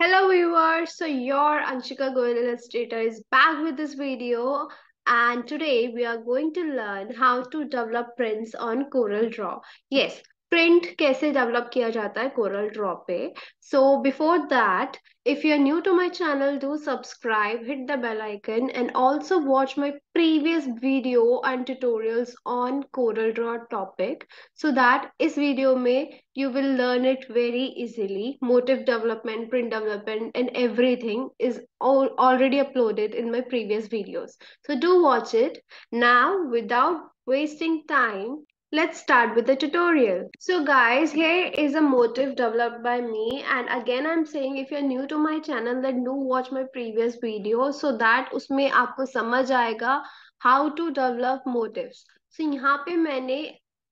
Hello viewers, so your Anshika Goyal Illustrator is back with this video and today we are going to learn how to develop prints on Corel Draw. Yes, print कैसे develop किया जाता है Corel Draw पे? So before that if you are new to my channel do subscribe hit the bell icon and also watch my previous video and tutorials on Corel Draw topic so that इस video में you will learn it very easily motif development print development and everything is already uploaded in my previous videos so do watch it now without wasting time Let's start with the tutorial. So guys, here is a motif developed by me and again I'm saying if you're new to my channel then do watch my previous video so that उसमें आपको समझ आएगा how to develop motifs. So यहाँ पे मैंने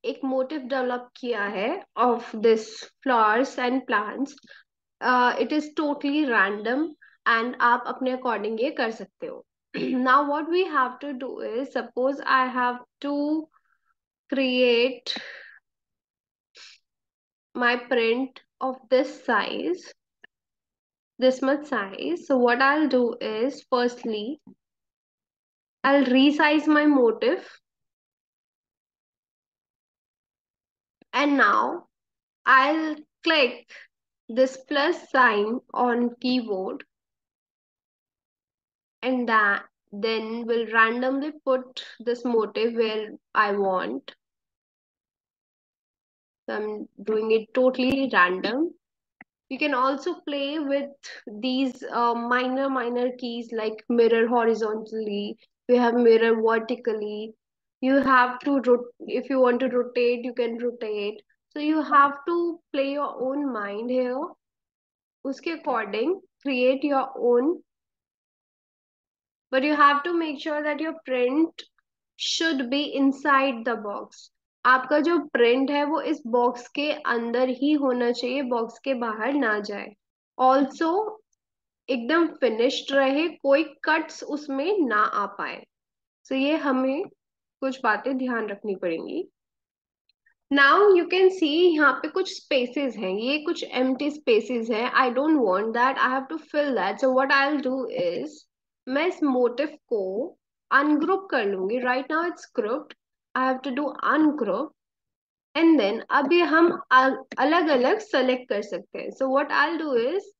एक motif develop किया है of this flowers and plants. Uh, it is totally random and आप अपने according ये कर सकते हो. now what we have to do is suppose I have to create my print of this size this much size. So what i'll do is firstly i'll resize my motif. And now i'll click this plus sign on keyboard. And that then we'll randomly put this motif where I want. So I'm doing it totally random. You can also play with these uh, minor, minor keys like mirror horizontally. We have mirror vertically. You have to, if you want to rotate, you can rotate. So you have to play your own mind here. Uske according, create your own but you have to make sure that your print should be inside the box. आपका जो print है, वो इस box के अंदर ही होना चाहिए box के बाहर ना जाए। ऑल्सो एकदम फिनिश्ड रहे, कोई कट्स उसमें ना आ पाए। सो so, ये हमें कुछ बातें ध्यान रखनी पड़ेंगी। नाउ यू कैन सी यहाँ पे कुछ स्पेसेस हैं। ये कुछ एम स्पेसेस हैं। I don't want that I have to fill that so what I will do is मैं इस मोटिव को अनग्रुप कर लूँगी। Right now it's grouped I have to do ungroup and then अभी हम अलग अलग सेलेक्ट कर सकते हैं। So what I do is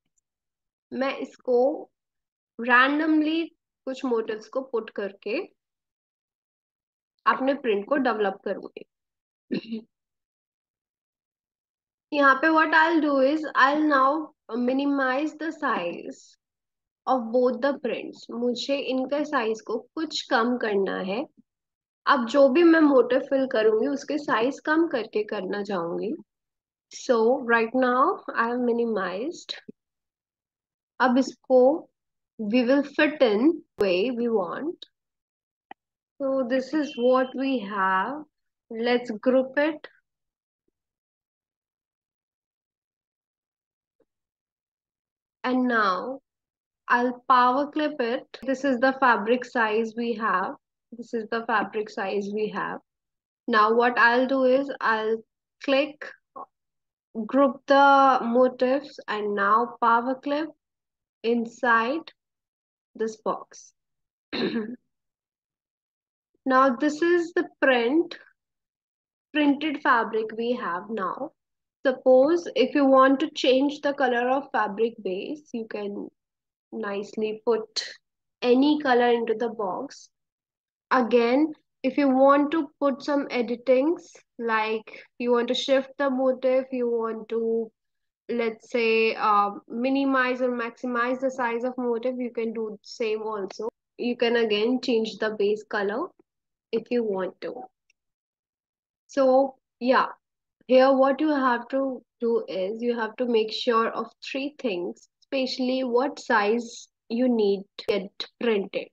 मैं इसको रैंडमली कुछ मोटिव्स को पुट करके अपने प्रिंट को डेवलप करूँगी। यहाँ पे what I do is I now minimise the size of both the prints मुझे इनका साइज़ को कुछ कम करना है। अब जो भी मैं मोटर फिल करूँगी, उसके साइज़ कम करके करना चाहूँगी। So right now I have minimised अब इसको we will fit in way we want. So this is what we have let's group it and now I'll power clip it. This is the fabric size we have. This is the fabric size we have. Now what I'll do is I'll click, group the motifs and now power clip inside this box. now this is the print, printed fabric we have now. Suppose if you want to change the color of fabric base, you can nicely put any color into the box. Again, if you want to put some editings, like you want to shift the motif, you want to, let's say, uh, minimize or maximize the size of motif, you can do same also. You can again change the base color if you want to. So yeah, here what you have to do is you have to make sure of three things what size you need to get printed.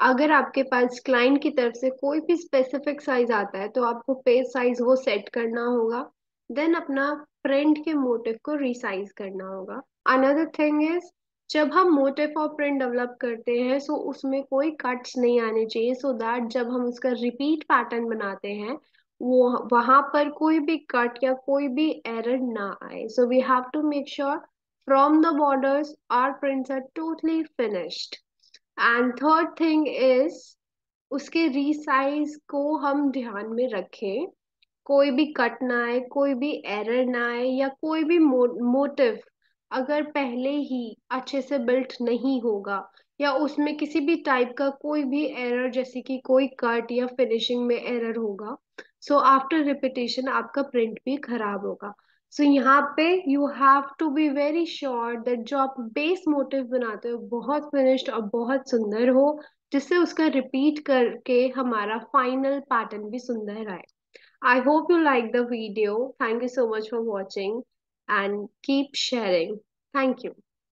अगर आपके पास client की तरफ़ से कोई भी specific size आता है तो आपको पेज साइज़ वो सेट करना होगा देन अपना प्रिंट के मोटिव को रिसाइज करना होगा। अनदर थिंग इज़ जब हम मोटिव और प्रिंट डेवलप करते हैं सो उसमें कोई कट्स नहीं आने चाहिए सो दैट जब हम उसका रिपीट पैटर्न बनाते हैं, वो वहाँ पर कोई भी कट या कोई भी एरर ना आए। So we have to make sure from the borders, our prints are totally finished. And third thing is, उसके रीसाइज को हम ध्यान में रखें। कोई भी कट ना आए, कोई भी एरर ना आए, या कोई भी मोटिव अगर पहले ही अच्छे से बिल्ट नहीं होगा, या उसमें किसी भी टाइप का कोई भी एरर जैसे कि कोई कट या फिनिशिंग में एरर होगा सो आफ्टर रिपीटेशन आपका प्रिंट भी खराब होगा। सो so, यहाँ पे you have to be very sure that जो आप बेस मोटिव बनाते हो बहुत फिनिश्ड और बहुत सुंदर हो जिससे उसका रिपीट करके हमारा फाइनल पैटर्न भी सुंदर आए। I hope you like the video thank you so much for watching and keep sharing thank you.